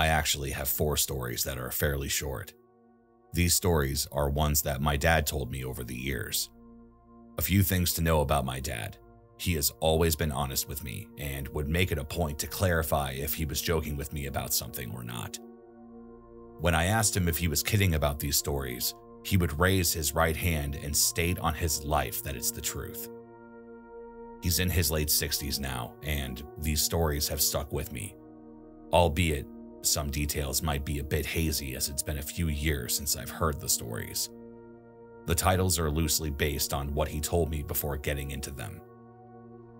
I actually have four stories that are fairly short. These stories are ones that my dad told me over the years. A few things to know about my dad. He has always been honest with me and would make it a point to clarify if he was joking with me about something or not. When I asked him if he was kidding about these stories, he would raise his right hand and state on his life that it's the truth. He's in his late 60s now, and these stories have stuck with me, albeit some details might be a bit hazy as it's been a few years since I've heard the stories. The titles are loosely based on what he told me before getting into them.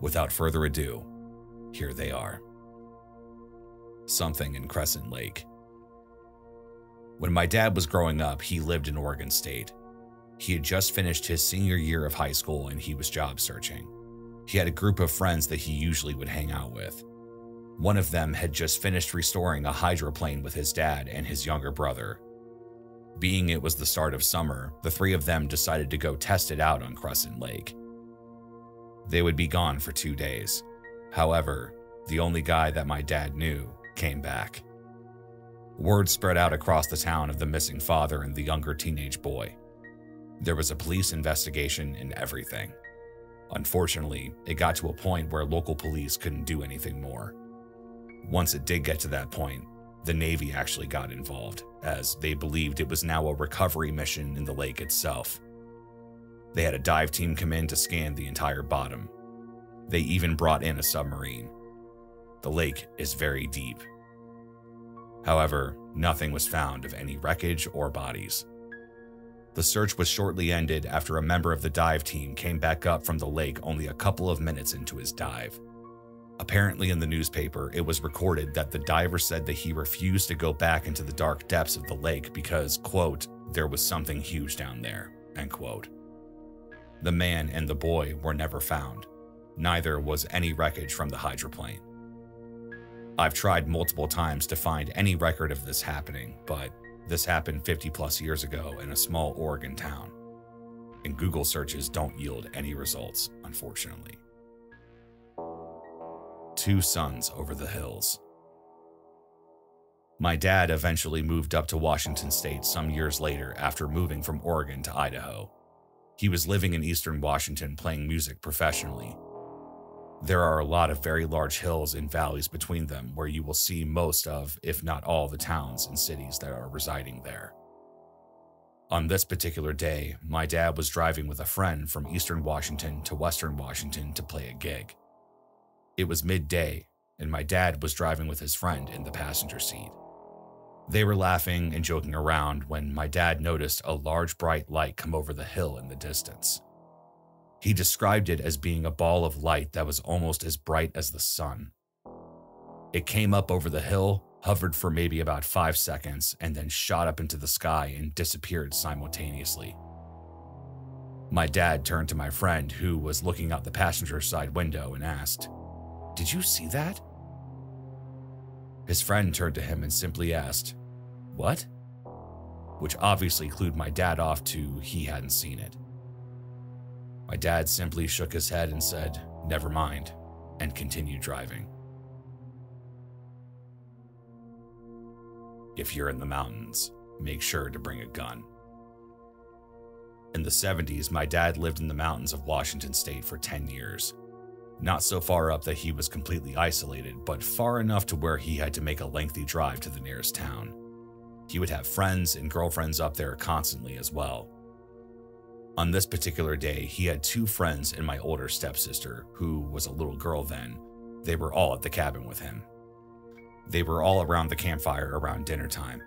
Without further ado, here they are. Something in Crescent Lake. When my dad was growing up, he lived in Oregon State. He had just finished his senior year of high school and he was job searching. He had a group of friends that he usually would hang out with. One of them had just finished restoring a hydroplane with his dad and his younger brother. Being it was the start of summer, the three of them decided to go test it out on Crescent Lake. They would be gone for two days. However, the only guy that my dad knew came back. Word spread out across the town of the missing father and the younger teenage boy. There was a police investigation and everything. Unfortunately, it got to a point where local police couldn't do anything more. Once it did get to that point, the Navy actually got involved, as they believed it was now a recovery mission in the lake itself. They had a dive team come in to scan the entire bottom. They even brought in a submarine. The lake is very deep However, nothing was found of any wreckage or bodies. The search was shortly ended after a member of the dive team came back up from the lake only a couple of minutes into his dive. Apparently, in the newspaper, it was recorded that the diver said that he refused to go back into the dark depths of the lake because, quote, there was something huge down there, end quote. The man and the boy were never found. Neither was any wreckage from the hydroplane. I've tried multiple times to find any record of this happening, but this happened 50 plus years ago in a small Oregon town. And Google searches don't yield any results, unfortunately. Two suns over the hills. My dad eventually moved up to Washington state some years later after moving from Oregon to Idaho. He was living in eastern Washington playing music professionally there are a lot of very large hills and valleys between them where you will see most of, if not all, the towns and cities that are residing there. On this particular day, my dad was driving with a friend from eastern Washington to western Washington to play a gig. It was midday, and my dad was driving with his friend in the passenger seat. They were laughing and joking around when my dad noticed a large bright light come over the hill in the distance. He described it as being a ball of light that was almost as bright as the sun. It came up over the hill, hovered for maybe about five seconds, and then shot up into the sky and disappeared simultaneously. My dad turned to my friend, who was looking out the passenger side window, and asked, Did you see that? His friend turned to him and simply asked, What? Which obviously clued my dad off to he hadn't seen it. My dad simply shook his head and said, Never mind, and continued driving. If you're in the mountains, make sure to bring a gun. In the 70s, my dad lived in the mountains of Washington state for 10 years. Not so far up that he was completely isolated, but far enough to where he had to make a lengthy drive to the nearest town. He would have friends and girlfriends up there constantly as well, on this particular day, he had two friends and my older stepsister, who was a little girl then. They were all at the cabin with him. They were all around the campfire around dinner time.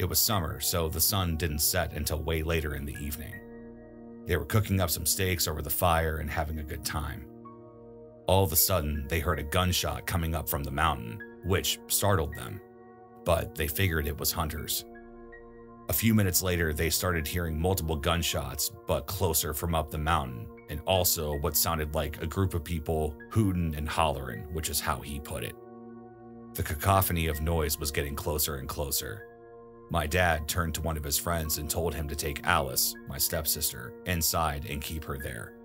It was summer, so the sun didn't set until way later in the evening. They were cooking up some steaks over the fire and having a good time. All of a sudden, they heard a gunshot coming up from the mountain, which startled them, but they figured it was hunters. A few minutes later, they started hearing multiple gunshots, but closer from up the mountain, and also what sounded like a group of people hooting and hollering, which is how he put it. The cacophony of noise was getting closer and closer. My dad turned to one of his friends and told him to take Alice, my stepsister, inside and keep her there.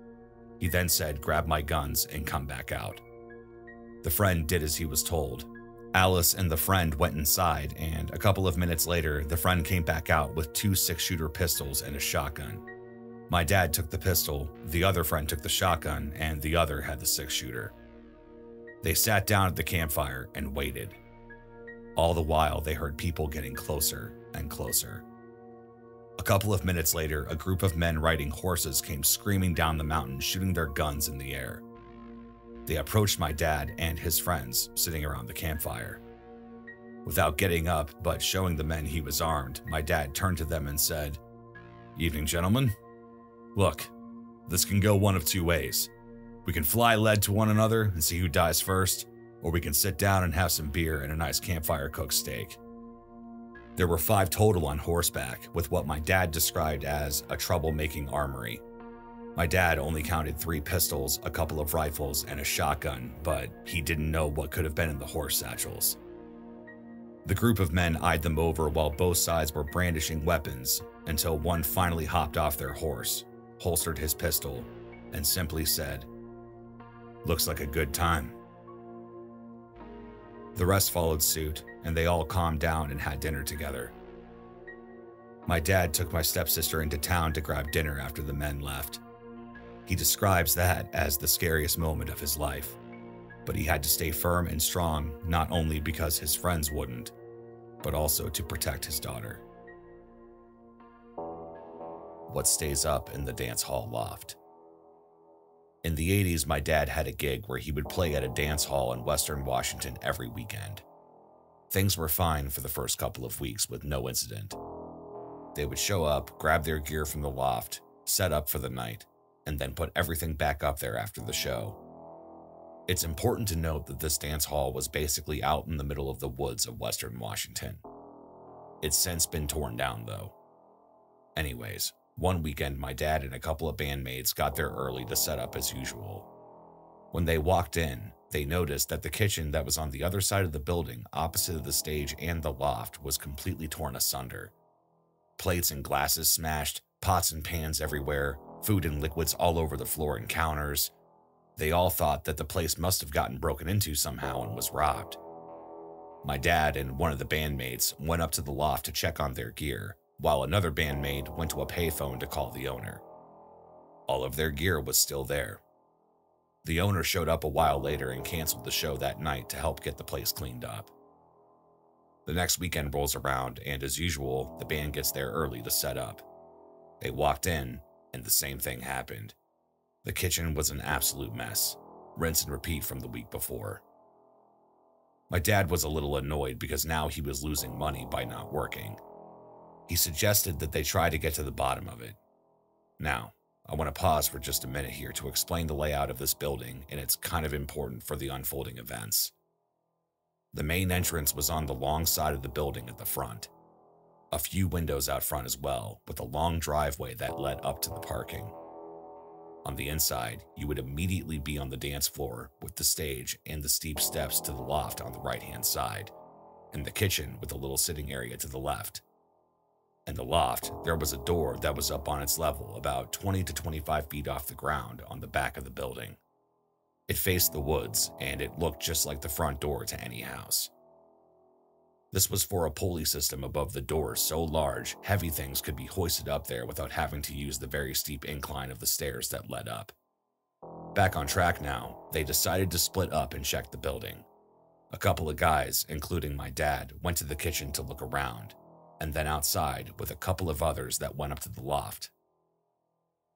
He then said, Grab my guns and come back out. The friend did as he was told. Alice and the friend went inside, and a couple of minutes later, the friend came back out with two six shooter pistols and a shotgun. My dad took the pistol, the other friend took the shotgun, and the other had the six shooter. They sat down at the campfire and waited. All the while, they heard people getting closer and closer. A couple of minutes later, a group of men riding horses came screaming down the mountain, shooting their guns in the air. They approached my dad and his friends sitting around the campfire. Without getting up but showing the men he was armed, my dad turned to them and said, Evening, gentlemen. Look, this can go one of two ways. We can fly lead to one another and see who dies first, or we can sit down and have some beer and a nice campfire cooked steak. There were five total on horseback, with what my dad described as a troublemaking armory. My dad only counted three pistols, a couple of rifles, and a shotgun, but he didn't know what could have been in the horse satchels. The group of men eyed them over while both sides were brandishing weapons until one finally hopped off their horse, holstered his pistol, and simply said, Looks like a good time. The rest followed suit, and they all calmed down and had dinner together. My dad took my stepsister into town to grab dinner after the men left. He describes that as the scariest moment of his life, but he had to stay firm and strong not only because his friends wouldn't, but also to protect his daughter. What stays up in the dance hall loft? In the 80s, my dad had a gig where he would play at a dance hall in Western Washington every weekend. Things were fine for the first couple of weeks with no incident. They would show up, grab their gear from the loft, set up for the night, and then put everything back up there after the show. It's important to note that this dance hall was basically out in the middle of the woods of Western Washington. It's since been torn down, though. Anyways, one weekend, my dad and a couple of bandmates got there early to set up as usual. When they walked in, they noticed that the kitchen that was on the other side of the building, opposite of the stage and the loft, was completely torn asunder. Plates and glasses smashed, pots and pans everywhere, food and liquids all over the floor and counters. They all thought that the place must have gotten broken into somehow and was robbed. My dad and one of the bandmates went up to the loft to check on their gear, while another bandmate went to a payphone to call the owner. All of their gear was still there, the owner showed up a while later and canceled the show that night to help get the place cleaned up. The next weekend rolls around, and as usual, the band gets there early to set up. They walked in, and the same thing happened. The kitchen was an absolute mess, rinse and repeat from the week before. My dad was a little annoyed because now he was losing money by not working. He suggested that they try to get to the bottom of it. Now, I want to pause for just a minute here to explain the layout of this building, and it's kind of important for the unfolding events. The main entrance was on the long side of the building at the front. A few windows out front as well, with a long driveway that led up to the parking. On the inside, you would immediately be on the dance floor with the stage and the steep steps to the loft on the right hand side, and the kitchen with a little sitting area to the left. In the loft, there was a door that was up on its level about 20 to 25 feet off the ground on the back of the building. It faced the woods, and it looked just like the front door to any house. This was for a pulley system above the door so large, heavy things could be hoisted up there without having to use the very steep incline of the stairs that led up. Back on track now, they decided to split up and check the building. A couple of guys, including my dad, went to the kitchen to look around, and then outside with a couple of others that went up to the loft.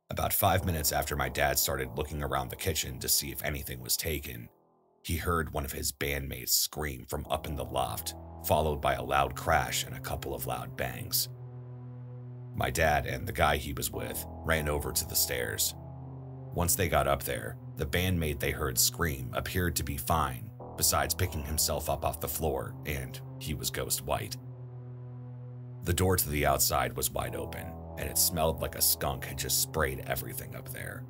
About five minutes after my dad started looking around the kitchen to see if anything was taken, he heard one of his bandmates scream from up in the loft, followed by a loud crash and a couple of loud bangs. My dad and the guy he was with ran over to the stairs. Once they got up there, the bandmate they heard scream appeared to be fine, besides picking himself up off the floor, and he was ghost white. The door to the outside was wide open, and it smelled like a skunk had just sprayed everything up there.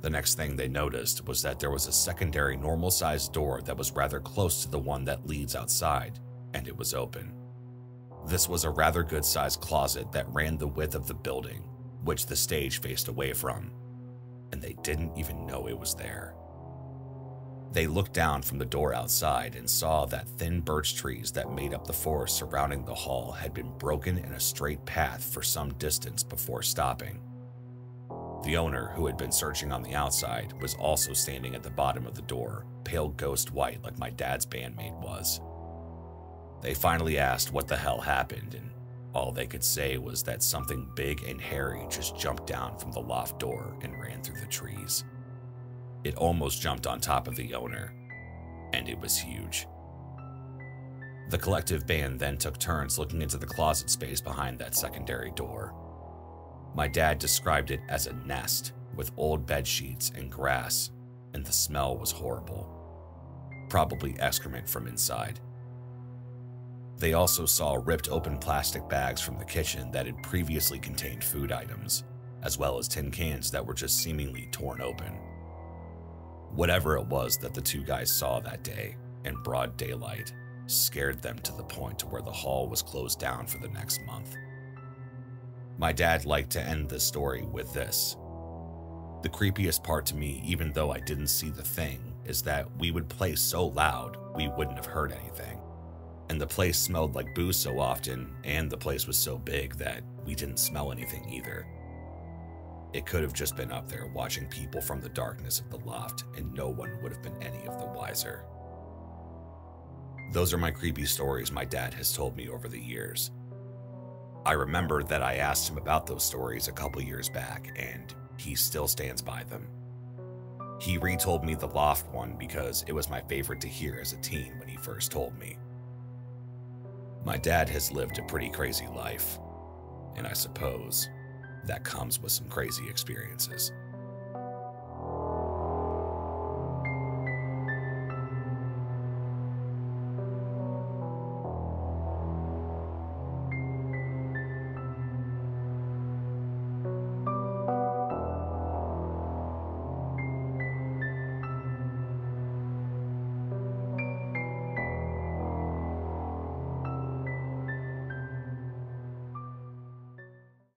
The next thing they noticed was that there was a secondary normal sized door that was rather close to the one that leads outside, and it was open. This was a rather good sized closet that ran the width of the building, which the stage faced away from, and they didn't even know it was there. They looked down from the door outside and saw that thin birch trees that made up the forest surrounding the hall had been broken in a straight path for some distance before stopping. The owner, who had been searching on the outside, was also standing at the bottom of the door, pale ghost white like my dad's bandmate was. They finally asked what the hell happened, and all they could say was that something big and hairy just jumped down from the loft door and ran through the trees. It almost jumped on top of the owner, and it was huge. The collective band then took turns looking into the closet space behind that secondary door. My dad described it as a nest with old bed sheets and grass, and the smell was horrible. Probably excrement from inside. They also saw ripped open plastic bags from the kitchen that had previously contained food items, as well as tin cans that were just seemingly torn open. Whatever it was that the two guys saw that day, in broad daylight, scared them to the point to where the hall was closed down for the next month. My dad liked to end the story with this. The creepiest part to me, even though I didn't see the thing, is that we would play so loud we wouldn't have heard anything. And the place smelled like booze so often, and the place was so big that we didn't smell anything either. It could have just been up there watching people from the darkness of the loft, and no one would have been any of the wiser. Those are my creepy stories my dad has told me over the years. I remember that I asked him about those stories a couple years back, and he still stands by them. He retold me the loft one because it was my favorite to hear as a teen when he first told me. My dad has lived a pretty crazy life, and I suppose that comes with some crazy experiences.